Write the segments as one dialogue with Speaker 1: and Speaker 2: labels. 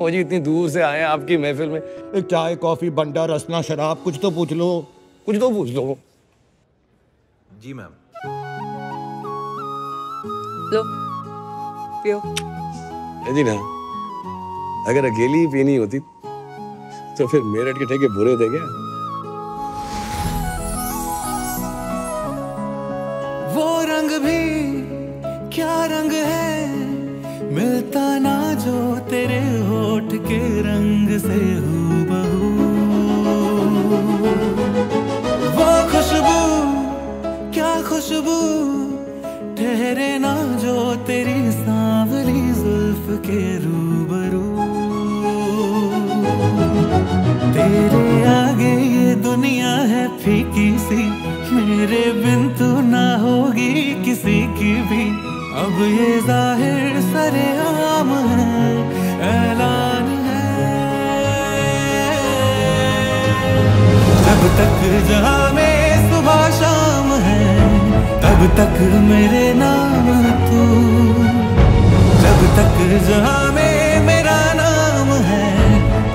Speaker 1: वो जी इतनी दूर से आए हैं आपकी महफिल में।
Speaker 2: चाय कॉफ़ी बंडा रसना शराब कुछ तो पूछ लो।
Speaker 1: कुछ तो पूछ लो।
Speaker 3: जी मैम।
Speaker 4: लो पियो।
Speaker 1: है जी ना? अगर अकेली ही पीनी होती तो फिर मेरठ के ठेके बुरे थे क्या?
Speaker 5: वो रंग भी क्या रंग है? के रंग से हूबहू। वो खुशबू, क्या खुशबू, ठहरे ना जो तेरी सांवली जुल्फ के रूबरू। तेरे आगे ये दुनिया है फीकी सी, मेरे बिन तू ना होगी किसी की भी। अब ये ज़ाहिर सरेआम तक जहाँ में सुबह शाम है, तब तक मेरे नाम तू। जब तक जहाँ में मेरा नाम है,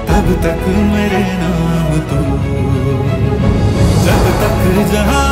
Speaker 5: तब तक मेरे नाम तू। जब तक जहाँ